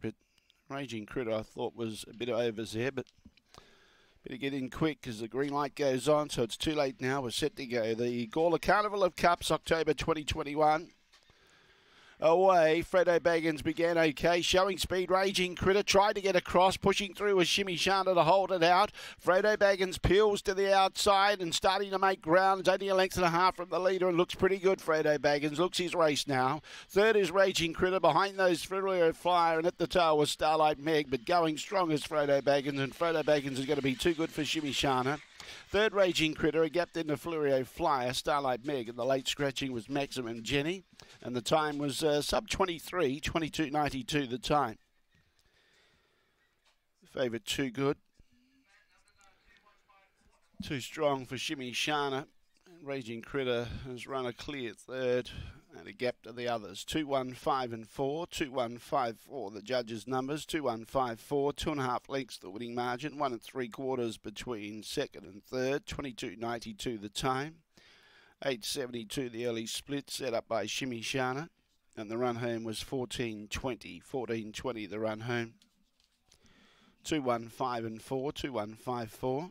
but Raging Critter I thought was a bit over there, but better get in quick because the green light goes on. So it's too late now. We're set to go. The Gawler Carnival of Cups, October 2021 away. Fredo Baggins began okay, showing speed. Raging Critter tried to get across, pushing through with Shimmy Shana to hold it out. Fredo Baggins peels to the outside and starting to make ground. It's only a length and a half from the leader and looks pretty good. Fredo Baggins looks his race now. Third is Raging Critter behind those Frilio Flyer and at the tail was Starlight Meg, but going strong is Fredo Baggins and Fredo Baggins is going to be too good for Shimmy Shana. Third Raging Critter, a gap in the Flurio Flyer, Starlight Meg, and the late scratching was Maximum Jenny, and the time was uh, sub 23, 22.92 the time. Favourite too good. Too strong for Shimmy Shana. Raging Critter has run a clear third and a gap to the others. 2 1 5 and 4, 2 1 5 4. The judges' numbers 2 1 5 4, two and a half lengths the winning margin, one and three quarters between second and third, 22.92 the time. 8.72 the early split set up by Shimmy Shana, and the run home was 14.20, 14.20 the run home. 2 1 5 and 4, 2 1 5 4.